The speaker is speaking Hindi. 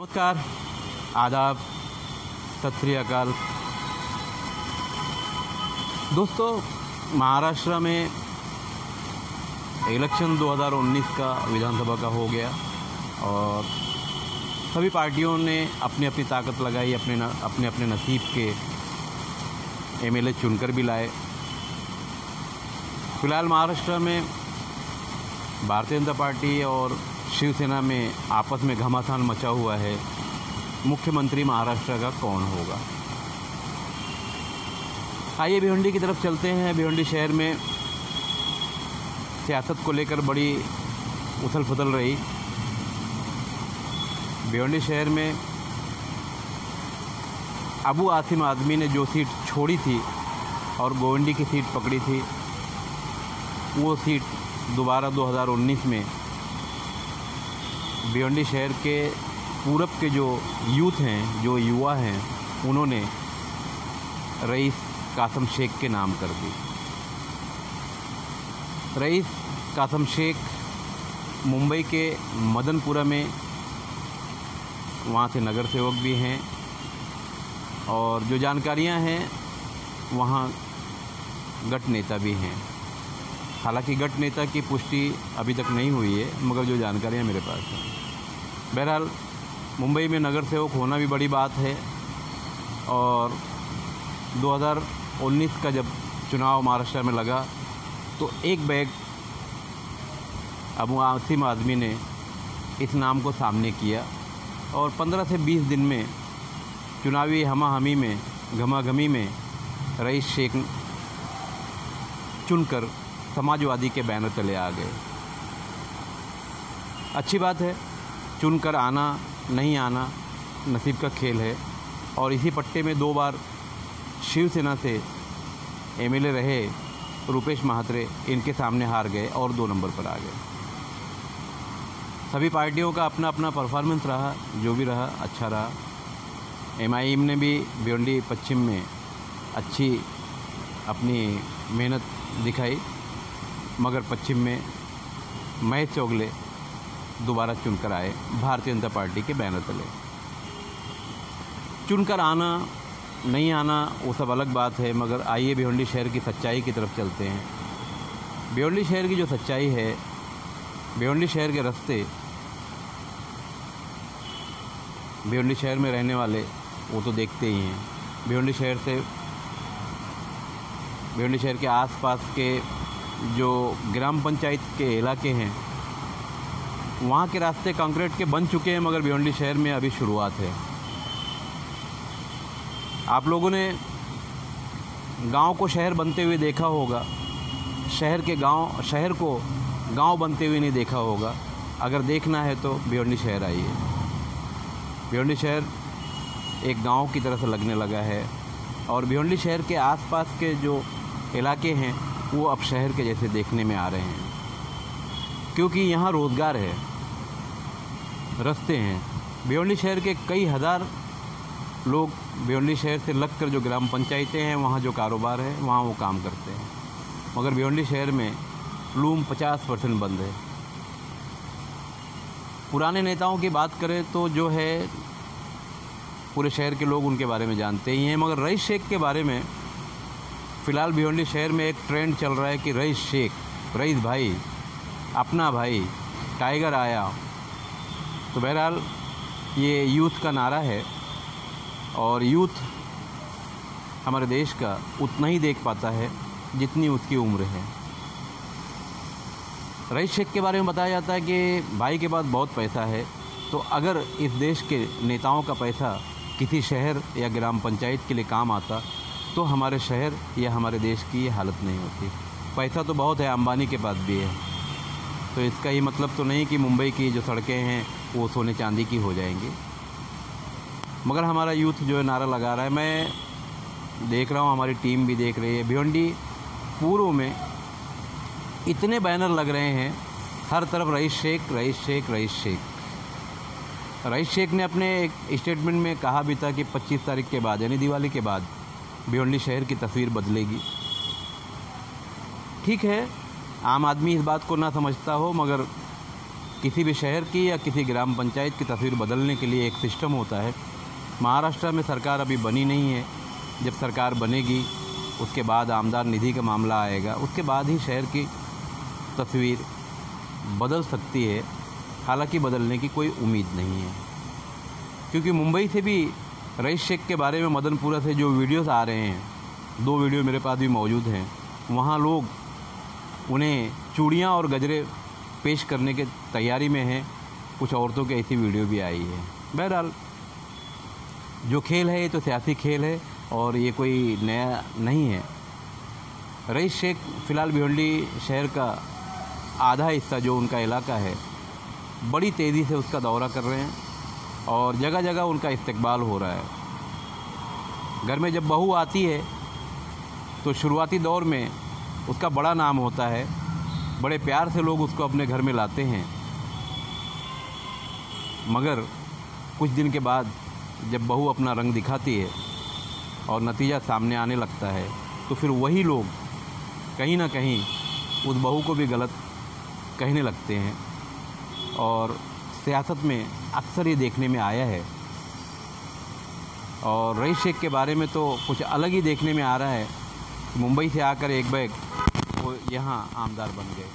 नमस्कार आदाब सत अकाल। दोस्तों महाराष्ट्र में इलेक्शन 2019 का विधानसभा का हो गया और सभी पार्टियों ने अपनी अपनी ताकत लगाई अपने न, अपने अपने नसीब के एमएलए चुनकर भी लाए। फ़िलहाल महाराष्ट्र में भारतीय जनता पार्टी और शिवसेना में आपस में घमासान मचा हुआ है, मुख्यमंत्री महाराष्ट्र का कौन होगा? आइए भिवंडी की तरफ़ चलते हैं। भिवंडी शहर में सियासत को लेकर बड़ी उथल पुथल रही। भिवंडी शहर में अबू आसिम आदमी ने जो सीट छोड़ी थी और गोवंडी की सीट पकड़ी थी, वो सीट दोबारा 2019 में भिवंडी शहर के पूरब के जो यूथ हैं, जो युवा हैं, उन्होंने रईस कासम शेख के नाम कर दी। रईस कासम शेख मुंबई के मदनपुरा में, वहाँ से नगर सेवक भी हैं और जो जानकारियाँ हैं, वहाँ गट नेता भी हैं। हालाँकि गट नेता की पुष्टि अभी तक नहीं हुई है, मगर जो जानकारियाँ मेरे पास हैं। बहरहाल, मुंबई में नगर सेवक होना भी बड़ी बात है, और 2019 का जब चुनाव महाराष्ट्र में लगा तो एक बैग अब आसिम आदमी ने इस नाम को सामने किया, और 15 से 20 दिन में चुनावी हमा हमी में, घमाघमी में रईस शेख चुनकर समाजवादी के बैनर तले आ गए। अच्छी बात है, चुनकर आना, नहीं आना नसीब का खेल है। और इसी पट्टे में दो बार शिवसेना से एमएलए रहे रुपेश महात्रे, इनके सामने हार गए और दो नंबर पर आ गए। सभी पार्टियों का अपना अपना परफॉर्मेंस रहा, जो भी रहा अच्छा रहा। एमआईएम ने भी भिवंडी पश्चिम में अच्छी अपनी मेहनत दिखाई। मगर पश्चिम में महेश चौगले दोबारा चुनकर आए, भारतीय जनता पार्टी के बैनर तले। चुनकर आना, नहीं आना, वो सब अलग बात है, मगर आइए भिवंडी शहर की सच्चाई की तरफ़ चलते हैं। भिवंडी शहर की जो सच्चाई है, भिवंडी शहर के रास्ते, भिवंडी शहर में रहने वाले, वो तो देखते ही हैं। भिवंडी शहर से, भिवंडी शहर के आसपास के जो ग्राम पंचायत के इलाके हैं, वहाँ के रास्ते कंक्रीट के बन चुके हैं, मगर भिवंडी शहर में अभी शुरुआत है। आप लोगों ने गाँव को शहर बनते हुए देखा होगा। शहर के गाँव, शहर को गाँव बनते हुए नहीं देखा होगा। अगर देखना है तो भिवंडी शहर आइए। भिवंडी शहर एक गाँव की तरह से लगने लगा है, और भिवंडी शहर के आसपास के जो इलाके हैं वो अब शहर के जैसे देखने में आ रहे हैं। क्योंकि यहाँ रोज़गार है, रास्ते हैं। भिवंडी शहर के कई हज़ार लोग भिवंडी शहर से लगकर जो ग्राम पंचायतें हैं, वहाँ जो कारोबार है, वहाँ वो काम करते हैं। मगर भिवंडी शहर में लूम 50 परसेंट बंद है। पुराने नेताओं की बात करें तो जो है, पूरे शहर के लोग उनके बारे में जानते ही हैं, मगर रईस शेख के बारे में फ़िलहाल भिवंडी शहर में एक ट्रेंड चल रहा है कि रईस शेख, रईस भाई, अपना भाई, टाइगर आया। तो बहरहाल, ये यूथ का नारा है और यूथ हमारे देश का उतना ही देख पाता है जितनी उसकी उम्र है। रईस शेख के बारे में बताया जाता है कि भाई के पास बहुत पैसा है तो अगर इस देश के नेताओं का पैसा किसी शहर या ग्राम पंचायत के लिए काम आता तो हमारे शहर या हमारे देश की ये हालत नहीं होती। पैसा तो बहुत है, अंबानी के पास भी है। तो इसका ये मतलब तो नहीं कि मुंबई की जो सड़कें हैं, वो सोने चांदी की हो जाएँगी। मगर हमारा यूथ जो है, नारा लगा रहा है। मैं देख रहा हूँ, हमारी टीम भी देख रही है। भिवंडी पूर्व में इतने बैनर लग रहे हैं, हर तरफ़ रईस शेख रईस शेख रईस शेख। रईस शेख ने अपने एक स्टेटमेंट में कहा भी था कि 25 तारीख के बाद, यानी दिवाली के बाद भिवंडी शहर की तस्वीर बदलेगी। ठीक है, आम आदमी इस बात को ना समझता हो, मगर किसी भी शहर की या किसी ग्राम पंचायत की तस्वीर बदलने के लिए एक सिस्टम होता है। महाराष्ट्र में सरकार अभी बनी नहीं है। जब सरकार बनेगी, उसके बाद आमदार निधि का मामला आएगा। उसके बाद ही शहर की तस्वीर बदल सकती है। हालाँकि बदलने की कोई उम्मीद नहीं है। क्योंकि मुंबई से भी रईस शेख के बारे में मदनपुरा से जो वीडियोस आ रहे हैं, दो वीडियो मेरे पास भी मौजूद हैं। वहाँ लोग उन्हें चूड़ियाँ और गजरे पेश करने के तैयारी में हैं। कुछ औरतों की ऐसी वीडियो भी आई है। बहरहाल, जो खेल है, ये तो सियासी खेल है और ये कोई नया नहीं है। रईस शेख फ़िलहाल भिवंडी शहर का आधा हिस्सा जो उनका इलाका है, बड़ी तेज़ी से उसका दौरा कर रहे हैं। और जगह जगह उनका इस्तकबाल हो रहा है। घर में जब बहू आती है तो शुरुआती दौर में उसका बड़ा नाम होता है। बड़े प्यार से लोग उसको अपने घर में लाते हैं। मगर कुछ दिन के बाद जब बहू अपना रंग दिखाती है और नतीजा सामने आने लगता है तो फिर वही लोग कहीं ना कहीं उस बहू को भी गलत कहने लगते हैं। और सियासत में अक्सर ये देखने में आया है। और रईस शेख के बारे में तो कुछ अलग ही देखने में आ रहा है मुंबई से आकर एक बैग वो यहाँ आमदार बन गए।